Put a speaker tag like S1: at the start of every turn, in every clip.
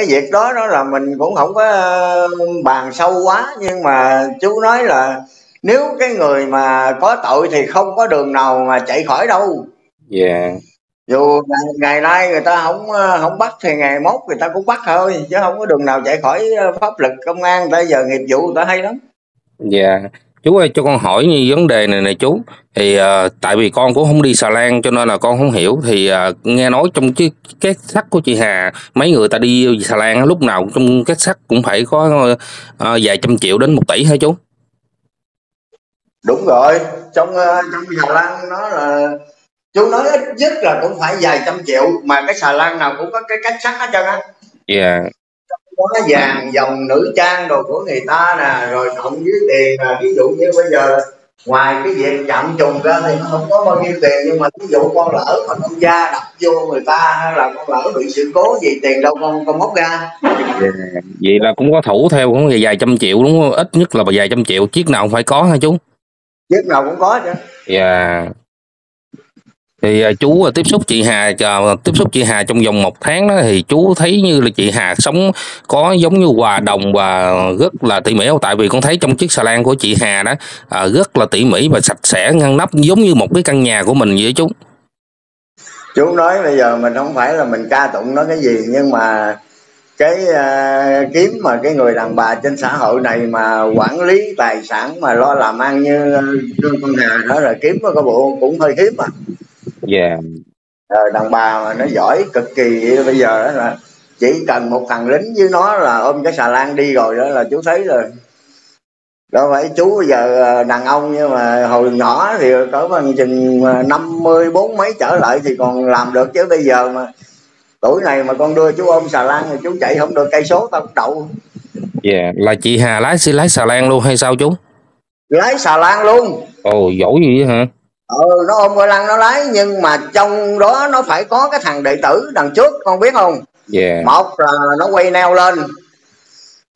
S1: cái việc đó đó là mình cũng không có ờ, bàn sâu quá nhưng mà chú nói là nếu cái người mà có tội thì không có đường nào mà chạy khỏi đâu.
S2: Dạ.
S1: Dù ngày, nay người ta không ờ, không bắt thì ngày mốt người ta cũng bắt thôi chứ không có đường nào chạy khỏi ờ, pháp lực công an. Bây giờ nghiệp vụ người ta hay lắm.
S2: Dạ chú ơi cho con hỏi như vấn đề này này chú. Thì ờ, tại vì con cũng không đi xà lan cho nên là con không hiểu. Thì ờ, nghe nói trong cái két sắt của chị Hà mấy người ta đi xà lan lúc nào trong két sắt cũng phải có ờ, vài trăm triệu đến một tỷ hả chú?
S1: Đúng rồi. Trong trong xà lan nó là chú nói ít nhất là cũng phải vài trăm triệu. Mà cái xà lan nào cũng có cái cách sắt hết trơn á.
S2: Dạ
S1: có vàng dòng nữ trang đồ của người ta nè rồi cộng với tiền nè ví dụ như bây giờ ngoài cái việc chậm trùng ra thì nó không có bao nhiêu tiền nhưng mà ví dụ con lỡ mà con da đập vô người ta hay là con lỡ bị sự cố gì tiền đâu con con móc ra.
S2: Vậy là cũng có thủ theo cũng vài trăm triệu đúng không? Ít nhất là vài trăm triệu chiếc nào cũng phải có hả chú?
S1: Chiếc nào cũng có chứ.
S2: Dạ. Thì à, chú à, tiếp xúc chị Hà chờ tiếp xúc chị Hà trong vòng một tháng đó thì chú thấy như là chị Hà sống có giống như hòa đồng và rất là tỉ mỉ không? Tại vì con thấy trong chiếc xà lan của chị Hà đó à, rất là tỉ mỉ và sạch sẽ ngăn nắp giống như một cái căn nhà của mình vậy chú.
S1: chú nói bây giờ mình không phải là mình ca tụng nó cái gì nhưng mà cái uh, kiếm mà cái người đàn bà trên xã hội này mà quản lý tài sản mà lo làm ăn như như con Hà đó là kiếm có bộ cũng hơi hiếm à
S2: Dạ.
S1: Ờ, đàn bà mà nó giỏi cực kỳ bây giờ đó là chỉ cần một thằng lính với nó là ôm cái xà lan đi rồi đó là chú thấy rồi đâu phải chú bây giờ ờ, đàn ông nhưng mà hồi nhỏ thì cỡ bằng chừng năm mươi bốn mấy trở lại thì còn làm được chứ bây giờ mà tuổi này mà con đưa chú ôm xà lan thì chú chạy không được cây số tao đậu
S2: Dạ. Là chị Hà lái xe lái xà lan luôn hay sao chú?
S1: lái xà lan luôn
S2: Ồ giỏi gì vậy hả?
S1: Ừ nó ôm coi lăng nó lái nhưng mà trong đó nó phải có cái thằng đệ tử đằng trước con biết không
S2: Dạ.
S1: một là nó quay neo lên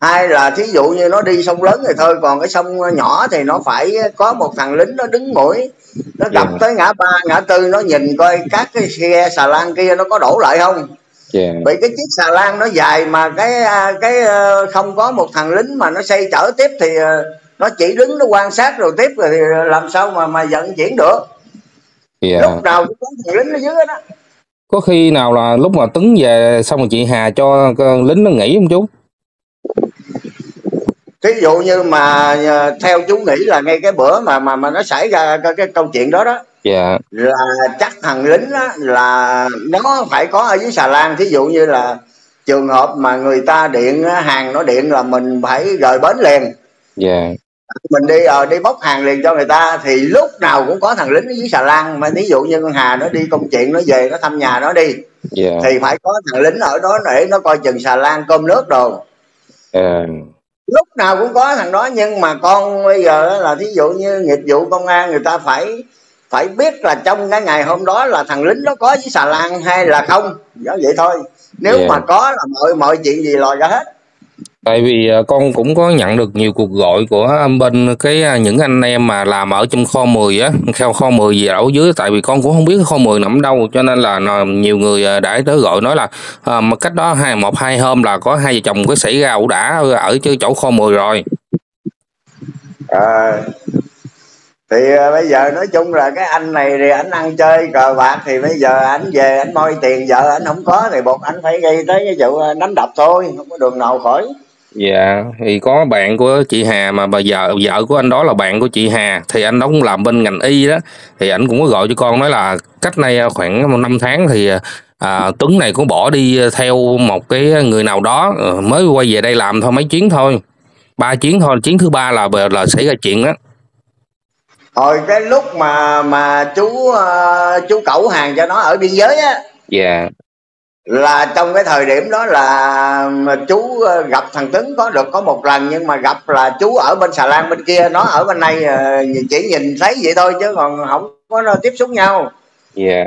S1: hai là thí dụ như nó đi sông lớn thì thôi còn cái sông nhỏ thì nó phải có một thằng lính nó đứng mũi nó gặp
S2: Dạ.
S1: tới ngã ba ngã tư nó nhìn coi các cái xe xà lan kia nó có đổ lại không
S2: Dạ.
S1: bị cái chiếc xà lan nó dài mà cái à, cái ờ, không có một thằng lính mà nó xây chở tiếp thì ờ, nó chỉ đứng nó quan sát rồi tiếp rồi thì làm sao mà mà vận chuyển được
S2: Dạ.
S1: lúc nào cũng có thằng lính ở dưới đó
S2: Có khi nào là lúc mà tấn về xong rồi chị Hà cho lính nó nghỉ không chú?
S1: thí dụ như mà ờ, theo chú nghĩ là ngay cái bữa mà mà mà nó xảy ra cái, cái câu chuyện đó đó
S2: Dạ.
S1: là chắc thằng lính á, là nó phải có ở dưới xà lan thí dụ như là trường hợp mà người ta điện hàng nó điện là mình phải rời bến liền
S2: Dạ.
S1: Mình đi ờ, đi bốc hàng liền cho người ta thì lúc nào cũng có thằng lính ở dưới xà lan mà ví dụ như con Hà nó đi công chuyện nó về nó thăm nhà nó đi
S2: Dạ.
S1: thì phải có thằng lính ở đó để nó coi chừng xà lan cơm nước đồ
S2: Ờ.
S1: lúc nào cũng có thằng đó nhưng mà con bây giờ là thí dụ như nghiệp vụ công an người ta phải phải biết là trong cái ngày hôm đó là thằng lính nó có với xà lan hay là không đó vậy thôi nếu
S2: Dạ.
S1: mà có là mọi mọi chuyện gì lòi ra hết
S2: Tại vì à, con cũng có nhận được nhiều cuộc gọi của bên cái à, những anh em mà làm ở trong kho 10 á, theo kho 10 gì ở dưới tại vì con cũng không biết kho 10 nằm đâu cho nên là à, nhiều người đã tới gọi nói là à, mà cách đó hai một hai hôm là có hai vợ chồng có xảy ra ẩu đả ở chỗ kho 10 rồi.
S1: à, thì bây giờ nói chung là cái anh này thì anh ăn chơi cờ bạc thì bây giờ anh về anh moi tiền vợ anh không có thì buộc anh phải gây tới cái vụ đánh đập thôi không có đường nào khỏi
S2: Dạ, thì có bạn của chị Hà mà bà vợ vợ của anh đó là bạn của chị Hà. Thì anh đó cũng làm bên ngành y đó. Thì anh cũng có gọi cho con nói là cách nay khoảng một năm tháng thì à, Tuấn này cũng bỏ đi theo một cái người nào đó ờ, mới quay về đây làm thôi mấy chuyến thôi. Ba chuyến thôi chuyến thứ ba là là xảy ra chuyện đó.
S1: Hồi cái lúc mà mà chú ờ, chú cẩu hàng cho nó ở biên giới á.
S2: Dạ
S1: là trong cái thời điểm đó là chú ờ, gặp thằng Tuấn có được có một lần nhưng mà gặp là chú ở bên xà lan bên kia nó ở bên này ờ, chỉ nhìn thấy vậy thôi chứ còn không có tiếp xúc nhau.
S2: Dạ.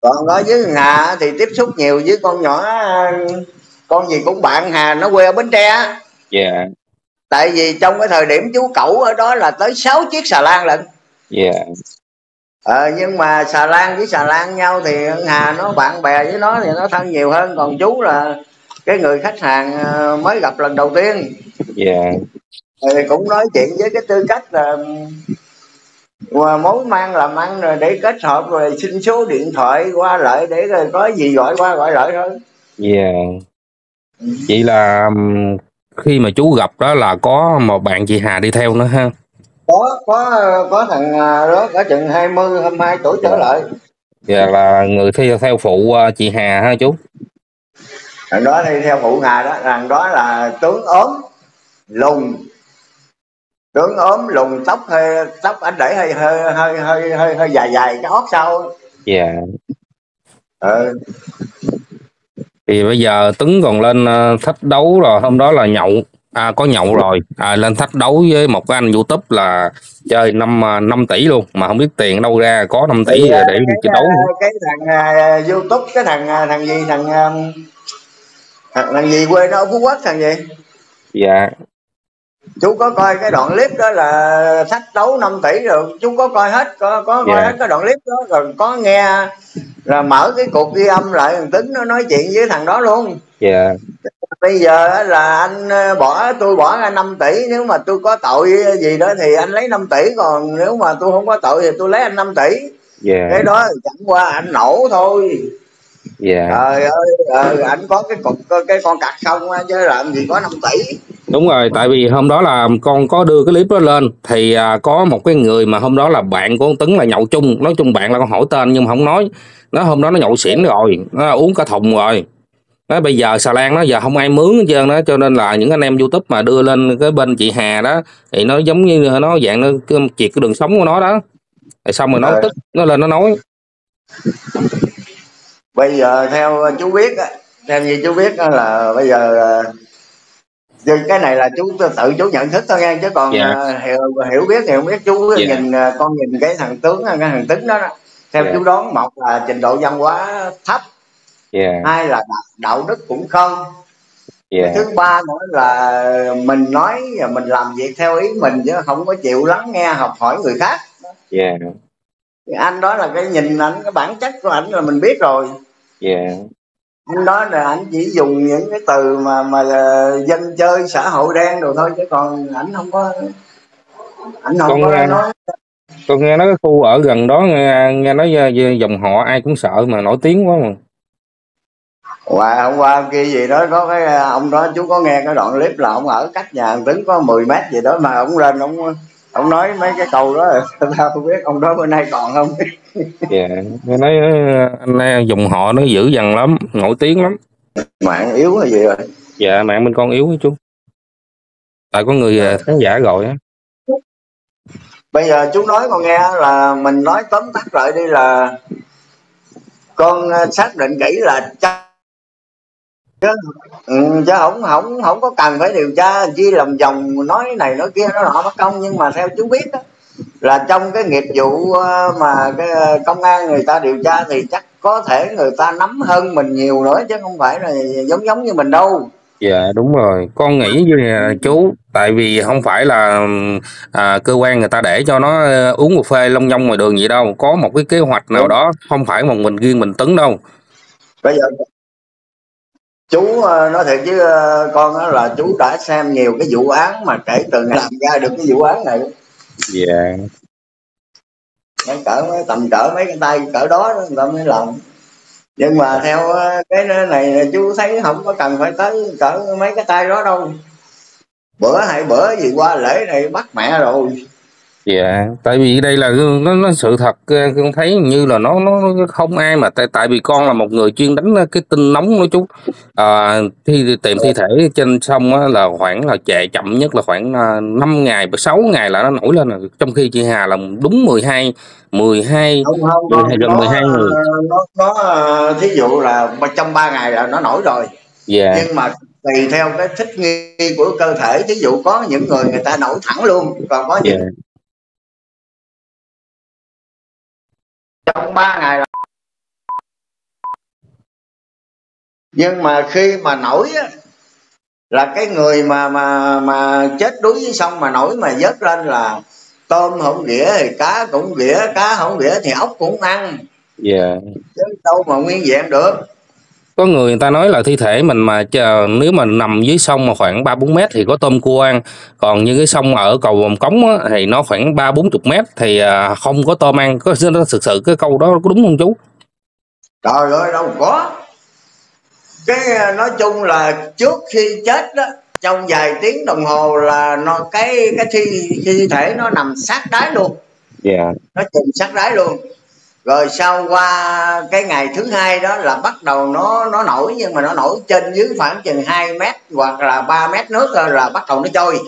S1: Còn ở với Hà thì tiếp xúc nhiều với con nhỏ ờ, con gì cũng bạn Hà nó quê ở Bến Tre á.
S2: dạ.
S1: Tại vì trong cái thời điểm chú cẩu ở đó là tới 6 chiếc xà lan lận.
S2: Dạ
S1: ờ, nhưng mà xà lan với xà lan nhau thì Hà nó bạn bè với nó thì nó thân nhiều hơn. Còn chú là cái người khách hàng ờ, mới gặp lần đầu tiên.
S2: Dạ.
S1: Thì cũng nói chuyện với cái tư cách là và mối mang làm ăn rồi để kết hợp rồi xin số điện thoại qua lại để rồi có gì gọi qua gọi lại thôi.
S2: Dạ. Vậy là ừm, khi mà chú gặp đó là có một bạn chị Hà đi theo nữa ha
S1: có có có thằng à, đó có chừng 20 22 tuổi trở lại.
S2: Dạ là người theo theo phụ ờ, chị Hà ha chú?
S1: Thằng đó đi theo phụ ngài đó thằng đó là tướng ốm lùn tướng ốm lùn tóc hơi tóc anh để hơi hơi hơi hơi hơi, hơi dài dài cái hót sau.
S2: Dạ.
S1: Ừ.
S2: thì bây giờ Tuấn còn lên ờ, thách đấu rồi hôm đó là nhậu à có nhậu rồi. À, lên thách đấu với một cái anh YouTube là chơi 5 5 tỷ luôn. Mà không biết tiền đâu ra có 5 tỷ để
S1: à,
S2: đi
S1: cái,
S2: đấu.
S1: à, cái thằng à, youtube cái thằng à, thằng gì thằng à, thằng, thằng gì quê nó ở phú quốc thằng gì?
S2: Dạ.
S1: Chú có coi cái đoạn clip đó là thách đấu 5 tỷ rồi. Chú có coi hết có có coi
S2: Dạ.
S1: hết cái đoạn clip đó rồi có nghe là mở cái cuộc ghi âm lại thằng tính nó nói chuyện với thằng đó luôn.
S2: Dạ
S1: bây giờ là anh ờ, bỏ tôi bỏ ra 5 tỷ nếu mà tôi có tội gì đó thì anh lấy 5 tỷ còn nếu mà tôi không có tội thì tôi lấy anh 5 tỷ.
S2: Dạ.
S1: Cái đó chẳng qua anh nổ thôi.
S2: Dạ.
S1: Trời ơi ờ, anh có cái cục cái con cặt không chứ làm gì có 5 tỷ.
S2: Đúng rồi tại vì hôm đó là con có đưa cái clip đó lên thì à, có một cái người mà hôm đó là bạn của con Tấn là nhậu chung. Nói chung bạn là con hỏi tên nhưng mà không nói. Nó hôm đó nó nhậu xỉn rồi nó uống cả thùng rồi nó bây giờ xà lan nó giờ không ai mướn hết trơn đó cho nên là những anh em youtube mà đưa lên cái bên chị Hà đó thì nó giống như nó dạng nó triệt cái đường sống của nó đó rồi xong rồi nó tức nó lên nó nói
S1: bây giờ theo chú biết theo như chú biết là bây giờ ờ, cái này là chú tự chú nhận thức thôi nha chứ còn
S2: Dạ.
S1: ờ, hiểu hiểu biết thì không biết chú
S2: Dạ.
S1: nhìn ờ, con nhìn cái thằng tướng cái thằng tính đó, đó. theo
S2: Dạ.
S1: chú đoán một là trình độ văn hóa thấp
S2: dạ
S1: hai là đạo, đức cũng không.
S2: Dạ
S1: thứ ba nữa là mình nói và mình làm việc theo ý mình chứ không có chịu lắng nghe học hỏi người khác.
S2: Dạ
S1: anh đó là cái nhìn ảnh cái bản chất của ảnh là mình biết rồi.
S2: Dạ
S1: anh đó là anh chỉ dùng những cái từ mà mà ờ, dân chơi xã hội đen rồi thôi chứ còn ảnh không có ảnh không
S2: Con
S1: có
S2: nghe-
S1: nói.
S2: Con nghe nói cái khu ở gần đó nghe, nghe nói ờ, dòng họ ai cũng sợ mà nổi tiếng quá mà
S1: Và hôm qua hôm kia gì đó có cái ờ, ông đó chú có nghe cái đoạn clip là ông ở cách nhà Tính có 10 mét gì đó mà ông lên ông ông nói mấy cái câu đó. Tao không biết ông đó bữa nay còn không.
S2: Dạ nói ờ, anh em dòng họ nó dữ dằn lắm nổi tiếng lắm.
S1: Mạng yếu hay gì rồi
S2: dạ mạng bên con yếu với chú. Tại có người ờ, khán giả gọi á.
S1: Bây giờ chú nói con nghe là mình nói tóm tắt lại đi là con xác định kỹ là chắc chứ, ừ, chứ không không không có cần phải điều tra. Chi làm vòng nói này nói kia nó nọ mất công. Nhưng mà theo chú biết đó, là trong cái nghiệp vụ ờ, mà cái ờ, công an người ta điều tra thì chắc có thể người ta nắm hơn mình nhiều nữa chứ không phải là giống giống như mình đâu.
S2: Dạ đúng rồi. Con nghĩ như là chú tại vì không phải là à, cơ quan người ta để cho nó ờ, uống một phê long nhông ngoài đường vậy đâu. Có một cái kế hoạch nào đó không phải một mình riêng mình tấn đâu.
S1: Bây giờ chú ờ, nói thiệt với ờ, con đó là chú đã xem nhiều cái vụ án mà kể từ ngày làm ra được cái vụ án này.
S2: Dạ.
S1: Mấy cỡ mấy tầm cỡ mấy cái tay cỡ đó đó, người ta mới làm. Nhưng mà theo ờ, cái này chú thấy không có cần phải tới cỡ mấy cái tay đó đâu. Bữa hay bữa gì qua lễ này bắt mẹ rồi
S2: Dạ, tại vì đây là nó, nó sự thật ờ, con thấy như là nó nó không ai mà tại tại vì con là một người chuyên đánh cái tin nóng đó chú. À, thi tìm thi thể trên sông á, là khoảng là trễ chậm nhất là khoảng à, 5 ngày 6 ngày là nó nổi lên rồi. Trong khi chị Hà là đúng 12 12
S1: không không
S2: Mười
S1: nó,
S2: hai- gần
S1: nó,
S2: 12 người.
S1: nó, nó ờ, thí dụ là trong 3 ngày là nó nổi rồi.
S2: Dạ.
S1: Nhưng mà tùy theo cái thích nghi của cơ thể thí dụ có những người người ta nổi thẳng luôn còn có
S2: dạ.
S1: những trong 3 ngày là nhưng mà khi mà nổi á, là cái người mà mà mà chết đuối dưới sông mà nổi mà vớt lên là tôm không ghĩa thì cá cũng ghĩa cá không ghĩa thì ốc cũng ăn.
S2: Dạ.
S1: Chứ đâu mà nguyên vẹn được
S2: có người người ta nói là thi thể mình mà chờ, nếu mà nằm dưới sông mà khoảng ba bốn mét thì có tôm cua ăn. Còn như cái sông ở cầu vòng cống á, thì nó khoảng ba bốn chục mét thì à, không có tôm ăn. Có nó thực sự cái câu đó có đúng không chú?
S1: Trời ơi đâu có. Cái à, nói chung là trước khi chết đó trong vài tiếng đồng hồ là nó cái cái thi thi thể nó nằm sát đáy luôn.
S2: Yeah. Dạ.
S1: nó chìm sát đáy luôn rồi sau qua cái ngày thứ hai đó là bắt đầu nó nó nổi nhưng mà nó nổi trên dưới khoảng chừng 2 mét hoặc là 3 mét nước thôi là bắt đầu nó trôi.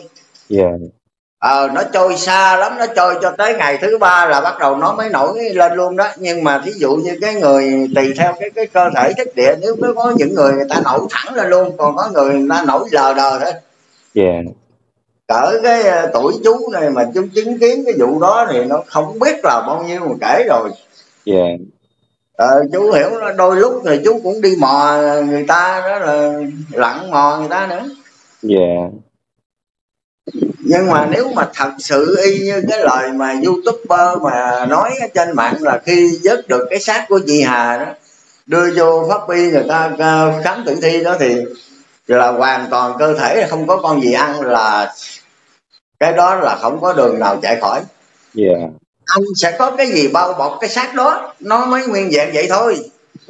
S2: Yeah.
S1: ờ, nó trôi xa lắm nó trôi cho tới ngày thứ ba là bắt đầu nó mới nổi lên luôn đó. Nhưng mà thí dụ như cái người tùy theo cái cái cơ thể thích địa nếu có những người người ta nổi thẳng lên luôn còn có người người ta nổi lờ đờ thôi.
S2: Yeah.
S1: Cỡ cái ờ, tuổi chú này mà chú chứng kiến cái vụ đó thì nó không biết là bao nhiêu mà kể rồi
S2: yeah.
S1: ờ, chú hiểu đôi lúc thì chú cũng đi mò người ta đó là lặn mò người ta nữa
S2: dạ yeah.
S1: nhưng mà nếu mà thật sự y như cái lời mà youtuber mà nói ở trên mạng là khi vớt được cái xác của chị Hà đó đưa vô pháp y người ta ờ, khám tử thi đó thì là hoàn toàn cơ thể không có con gì ăn là cái đó là không có đường nào chạy khỏi
S2: yeah.
S1: Anh sẽ có cái gì bao bọc cái xác đó nó mới nguyên vẹn vậy thôi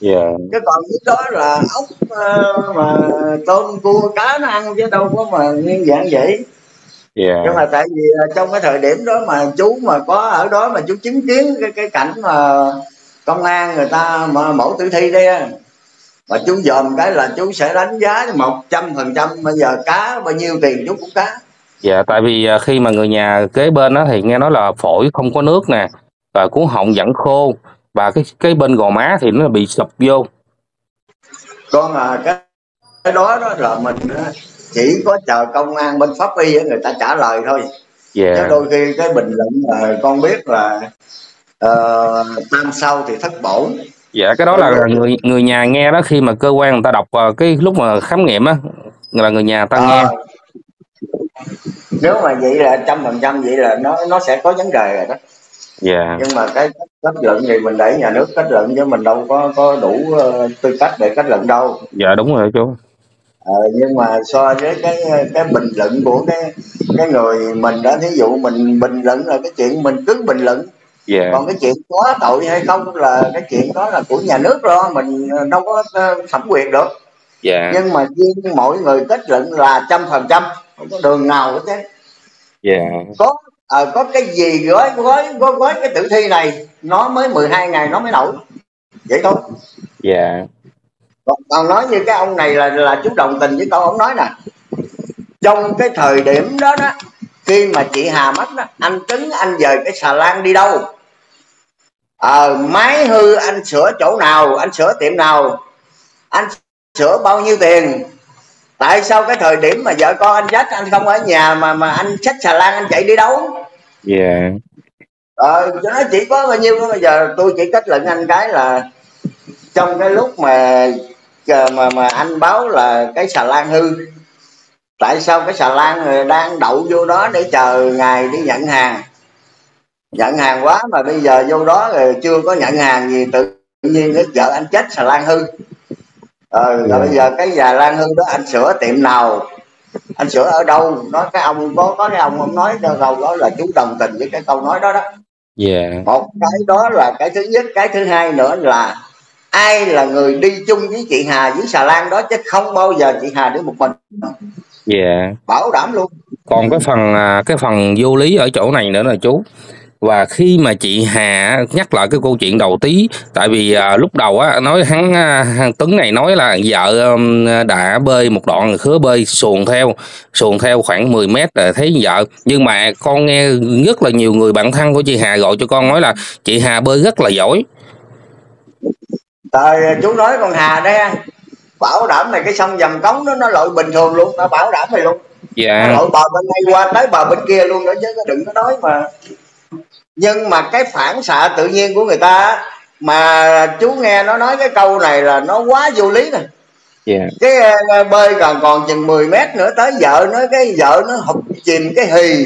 S2: yeah. Dạ.
S1: cái còn cái đó là ốc uh, mà tôm cua cá nó ăn chứ đâu có mà nguyên vẹn vậy yeah.
S2: Dạ.
S1: nhưng mà tại vì trong cái thời điểm đó mà chú mà có ở đó mà chú chứng kiến cái cái cảnh mà công an người ta mà mẫu tử thi đây mà chú dòm cái là chú sẽ đánh giá một trăm phần trăm bây giờ cá bao nhiêu tiền chú cũng cá
S2: dạ tại vì à, khi mà người nhà kế bên đó thì nghe nói là phổi không có nước nè và cuốn họng vẫn khô và cái cái bên gò má thì nó bị sụp vô.
S1: Con à cái cái đó đó là mình chỉ có chờ công an bên pháp y người ta trả lời thôi.
S2: Yeah.
S1: chứ đôi khi cái bình luận là con biết là uh, tam sau thì thất bổn
S2: dạ cái đó là người người nhà nghe đó khi mà cơ quan người ta đọc cái lúc mà khám nghiệm á là người nhà ta nghe. à,
S1: nếu mà vậy là trăm phần trăm vậy là nó nó sẽ có vấn đề rồi đó
S2: yeah.
S1: nhưng mà cái kết luận thì mình để nhà nước kết luận chứ mình đâu có có đủ uh, tư cách để kết luận đâu
S2: dạ đúng rồi chú
S1: ờ, nhưng mà so với cái cái bình luận của cái cái người mình đã thí dụ mình bình luận là cái chuyện mình cứ bình luận
S2: yeah.
S1: còn cái chuyện có tội hay không là cái chuyện đó là của nhà nước rồi mình đâu có uh, thẩm quyền được
S2: yeah.
S1: nhưng mà riêng mỗi người kết luận là trăm phần trăm không có đường nào hết trơn.
S2: Yeah.
S1: có à, có cái gì gói gói gói gói cái tử thi này nó mới 12 ngày nó mới nổi vậy thôi.
S2: Dạ. Yeah.
S1: còn, còn nói như cái ông này là là chú đồng tình với câu ông nói nè. Trong cái thời điểm đó đó khi mà chị Hà mất đó anh tính anh dời cái xà lan đi đâu? Ờ à, máy hư anh sửa chỗ nào anh sửa tiệm nào? Anh sửa bao nhiêu tiền tại sao cái thời điểm mà vợ con anh dắt anh không ở nhà mà mà anh xách xà lan anh chạy đi đâu?
S2: Dạ. Yeah.
S1: ờ cho nó chỉ có bao nhiêu bây giờ tôi chỉ kết luận anh cái là trong cái lúc mà mà mà anh báo là cái xà lan hư tại sao cái xà lan đang đậu vô đó để chờ ngày đi nhận hàng? Nhận hàng quá mà bây giờ vô đó rồi chưa có nhận hàng gì tự nhiên cái vợ anh chết xà lan hư ờ, rồi bây giờ cái già lan hương đó anh sửa tiệm nào? Anh sửa ở đâu? Nói cái ông có có cái ông ông nói câu đó là chú đồng tình với cái câu nói đó đó.
S2: Yeah.
S1: một cái đó là cái thứ nhất. Cái thứ hai nữa là ai là người đi chung với chị Hà với xà lan đó chứ không bao giờ chị Hà đi một mình.
S2: Yeah.
S1: bảo đảm luôn.
S2: Còn cái phần à, cái phần vô lý ở chỗ này nữa là chú và khi mà chị Hà nhắc lại cái câu chuyện đầu tí tại vì à, lúc đầu á nói hắn, à, hắn Tuấn này nói là vợ um, đã bơi một đoạn khứa bơi xuồng theo xuồng theo khoảng 10 mét để thấy vợ. Nhưng mà con nghe rất là nhiều người bạn thân của chị Hà gọi cho con nói là chị Hà bơi rất là giỏi.
S1: Trời chú nói con Hà đây bảo đảm này cái sông dầm cống đó nó lội bình thường luôn nó bảo đảm này luôn.
S2: Dạ.
S1: Lội bờ bên đây qua tới bờ bên kia luôn nữa chứ đừng có nói mà nhưng mà cái phản xạ tự nhiên của người ta mà chú nghe nó nói cái câu này là nó quá vô lý nè.
S2: Yeah.
S1: cái uh, bơi còn còn chừng 10 mét nữa tới vợ nó cái vợ nó hụt chìm cái hì.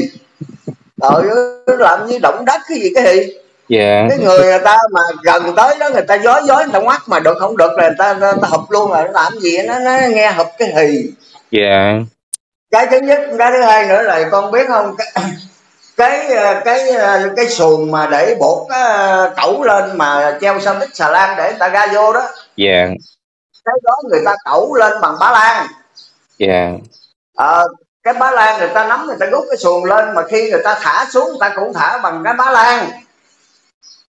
S1: Rồi nó làm như động đất cái gì cái hì.
S2: Dạ.
S1: Cái người người ta mà gần tới đó người ta dối dối người ta ngoắt mà được không được là người ta, người ta hợp luôn rồi nó làm gì nó, nó nghe hợp cái hì.
S2: Dạ.
S1: Cái thứ nhất cái thứ hai nữa là con biết không? Cái cái cái cái xuồng mà để bột cẩu lên mà treo sao tích xà lan để người ta ra vô đó.
S2: Dạ.
S1: Cái đó người ta cẩu lên bằng bá lan.
S2: Dạ.
S1: À, cái bá lan người ta nắm người ta rút cái xuồng lên mà khi người ta thả xuống người ta cũng thả bằng cái bá lan.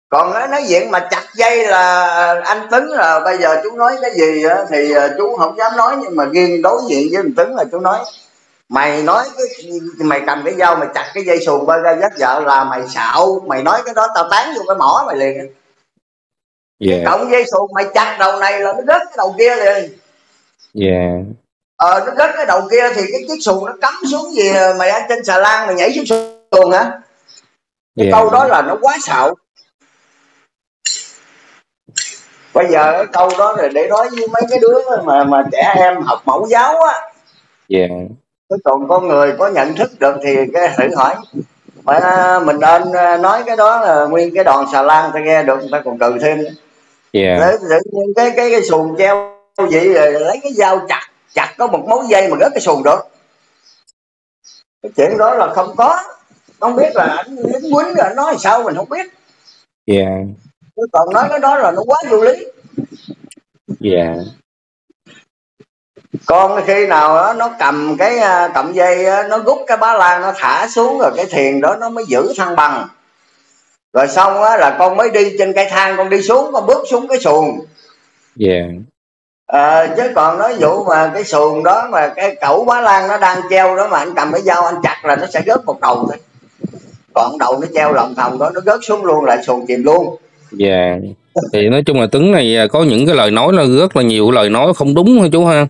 S1: Còn nói, nói chuyện mà chặt dây là anh tấn là bây giờ chú nói cái gì thì chú không dám nói nhưng mà riêng đối diện với anh tấn là chú nói mày nói cái mày cầm cái dao mày chặt cái dây xuồng bên ra dắt vợ là mày xạo. Mày nói cái đó tao tán vô cái mỏ mày liền.
S2: Dạ
S1: cộng dây xuồng mày chặt đầu này là nó rớt cái đầu kia liền.
S2: Dạ
S1: ờ nó rớt cái đầu kia thì cái chiếc xuồng nó cắm xuống gì mày ở trên xà lan mày nhảy xuống xuồng hả cái
S2: dạ
S1: câu đó là nó quá xạo. Bây giờ cái câu đó là để nói với mấy cái đứa mà mà trẻ em học mẫu giáo á.
S2: Dạ
S1: cái còn con người có nhận thức được thì cái thử hỏi. Mà mình nên nói cái đó là nguyên cái đoàn xà lan ta nghe được người ta còn cười thêm.
S2: Dạ.
S1: Để cái cái cái xuồng treo vậy rồi lấy cái dao chặt chặt có một mối dây mà rớt cái xuồng được. Cái chuyện đó là không có. Không biết là anh lính quýnh anh nói sao mình không biết.
S2: Dạ.
S1: Chứ còn nói cái đó là nó quá vô lý.
S2: Dạ
S1: con khi nào đó, nó cầm cái à, cầm dây nó rút cái bá lan nó thả xuống rồi cái thuyền đó nó mới giữ thăng bằng. Rồi xong á là con mới đi trên cây thang con đi xuống con bước xuống cái xuồng.
S2: Dạ
S1: Ờ, chứ còn nói vụ mà cái xuồng đó mà cái cẩu bá lan nó đang treo đó mà anh cầm cái dao anh chặt là nó sẽ rớt một đầu thôi. Còn đầu nó treo lòng thòng đó nó rớt xuống luôn lại xuồng chìm luôn.
S2: Dạ thì nói chung là Tuấn này à, có những cái lời nói là rất là nhiều lời nói không đúng thôi chú ha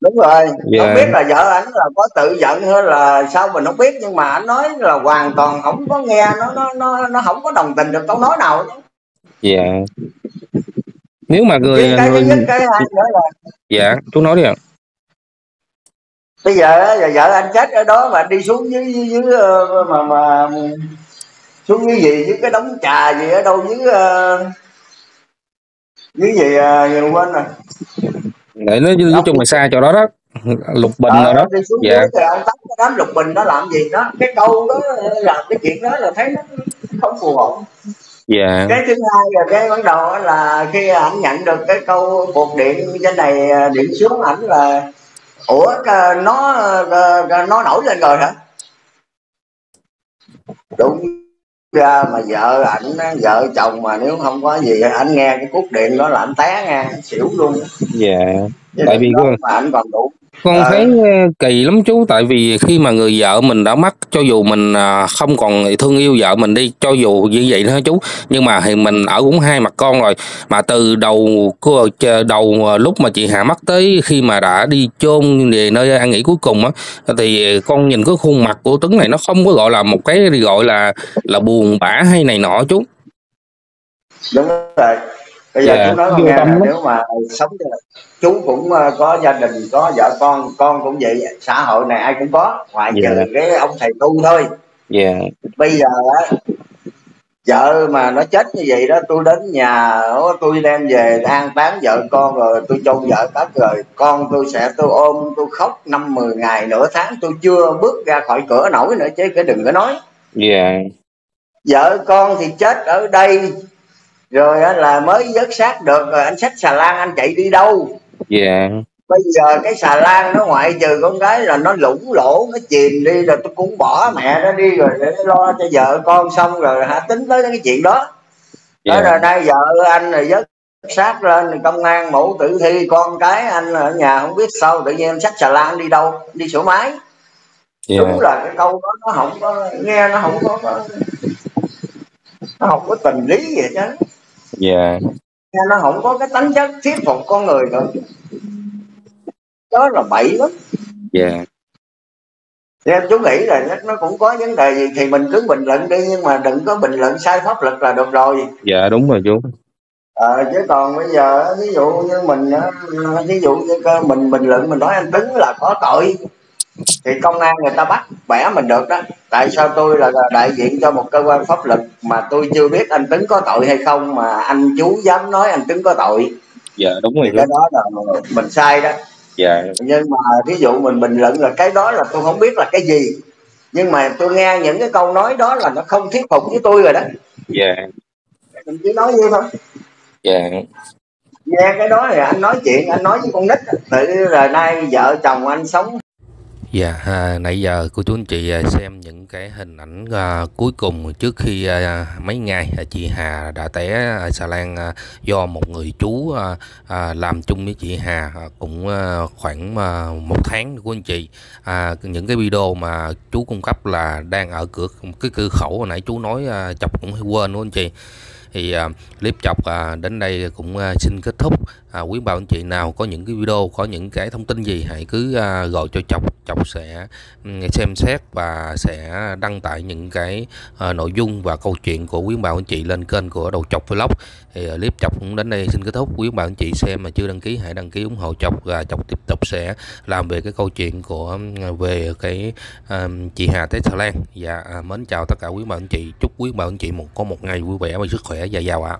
S1: đúng rồi.
S2: Dạ.
S1: không biết là vợ ảnh là có tự giận hay là sao mình không biết nhưng mà anh nói là hoàn toàn không có nghe nó nó nó nó không có đồng tình được câu nói nào
S2: dạ. Nếu mà người
S1: cái, cái
S2: người
S1: nhất cái hai nữa là
S2: dạ chú nói đi ạ.
S1: Bây giờ giờ vợ anh chết ở đó mà đi xuống dưới dưới, dưới ờ, mà mà xuống dưới gì dưới cái đống trà gì ở đâu dưới ờ, dưới gì à, quên rồi
S2: để nói nói chung là xa chỗ đó đó. Lục bình
S1: Ờ,
S2: rồi đó. dạ.
S1: tắm cái đám lục bình đó làm gì đó. Cái câu đó làm cái chuyện đó là thấy nó không phù hợp.
S2: Dạ.
S1: Cái thứ hai là cái bắt đầu là khi ảnh nhận được cái câu buộc điện trên này à, điện xuống ảnh là ủa ca- nó ca- nó nổi lên rồi hả? Đúng ra mà vợ ảnh vợ chồng mà nếu không có gì ảnh nghe cái cút điện đó là ảnh té nghe xỉu luôn.
S2: Dạ.
S1: Chứ
S2: Tại vì
S1: đó mà ảnh còn đủ
S2: con
S1: Ờ.
S2: thấy ờ, kỳ lắm chú tại vì khi mà người vợ mình đã mất cho dù mình à, không còn thương yêu vợ mình đi cho dù như vậy thôi chú? Nhưng mà thì mình ở cũng hai mặt con rồi. Mà từ đầu của đầu à, lúc mà chị Hà mất tới khi mà đã đi chôn về nơi an nghỉ cuối cùng á thì con nhìn cái khuôn mặt của Tuấn này nó không có gọi là một cái gọi là là buồn bã hay này nọ chú.
S1: Đúng rồi bây giờ
S2: Dạ,
S1: chú nói con
S2: vô
S1: nghe là
S2: lắm.
S1: nếu mà sống chú cũng ờ, có gia đình có vợ con con cũng vậy xã hội này ai cũng có ngoại
S2: Dạ.
S1: trừ cái ông thầy tu thôi.
S2: Dạ.
S1: Bây giờ á vợ mà nó chết như vậy đó tôi đến nhà tôi đem về an táng vợ con rồi tôi chôn vợ cất rồi con tôi sẽ tôi ôm tôi khóc năm mười ngày nửa tháng tôi chưa bước ra khỏi cửa nổi nữa chứ cái đừng có nói.
S2: Dạ.
S1: Vợ con thì chết ở đây rồi á là mới vớt xác được rồi anh xách xà lan anh chạy đi đâu?
S2: Dạ.
S1: Bây giờ cái xà lan nó ngoại trừ con gái là nó lủng lỗ nó chìm đi rồi tôi cũng bỏ mẹ nó đi rồi để lo cho vợ con xong rồi hả? Tính tới cái chuyện đó. Đó
S2: dạ
S1: là nay vợ anh rồi vớt xác lên công an mẫu tử thi con cái anh ở nhà không biết sao tự nhiên em xách xà lan đi đâu? Đi sửa máy.
S2: Dạ.
S1: Đúng là cái câu đó nó không có nghe nó không có, nó không có tình lý gì hết trơn
S2: dạ.
S1: Nó không có cái tính chất thuyết phục con người nữa đó là bậy lắm.
S2: Dạ.
S1: Nên chú nghĩ là chắc nó cũng có vấn đề gì thì mình cứ bình luận đi nhưng mà đừng có bình luận sai pháp luật là được rồi.
S2: Dạ đúng rồi chú.
S1: Ờ, chứ còn bây giờ ví dụ như mình ví dụ như cơ mình bình luận mình nói anh Tấn là có tội thì công an người ta bắt bẻ mình được đó. Tại sao tôi là đại diện cho một cơ quan pháp luật mà tôi chưa biết anh Tấn có tội hay không mà anh chú dám nói anh Tấn có tội?
S2: Dạ đúng rồi
S1: cái đó là mình sai đó.
S2: Dạ.
S1: Nhưng mà ví dụ mình bình luận là cái đó là tôi không biết là cái gì. Nhưng mà tôi nghe những cái câu nói đó là nó không thuyết phục với tôi rồi đó.
S2: Dạ.
S1: Mình chỉ nói vậy thôi.
S2: Dạ.
S1: Nghe cái đó thì anh nói chuyện anh nói với con nít. Tự là nay vợ chồng anh sống
S2: Dạ, à, nãy giờ cô chú anh chị à, xem những cái hình ảnh à, cuối cùng trước khi à, mấy ngày à, chị Hà đã té à, xà lan à, do một người chú à, à, làm chung với chị Hà à, cũng à, khoảng à, một tháng của anh chị. À, những cái video mà chú cung cấp là đang ở cửa cái cửa khẩu hồi nãy chú nói à, chọc cũng quên luôn anh chị thì uh, clip chọc uh, đến đây cũng uh, xin kết thúc. À, quý bà anh chị nào có những cái video có những cái thông tin gì hãy cứ uh, gọi cho chọc chọc sẽ um, xem xét và sẽ đăng tải những cái uh, nội dung và câu chuyện của quý bà anh chị lên kênh của đầu chọc vlog. Thì uh, clip chọc cũng đến đây xin kết thúc. Quý bà anh chị xem mà chưa đăng ký hãy đăng ký ủng hộ chọc và chọc tiếp tục sẽ làm về cái câu chuyện của ừ, về cái um, chị Hà Thái Thái Lan. Và à, mến chào tất cả quý bà anh chị. Chúc quý bà anh chị một có một ngày vui vẻ và sức khỏe và giàu ạ.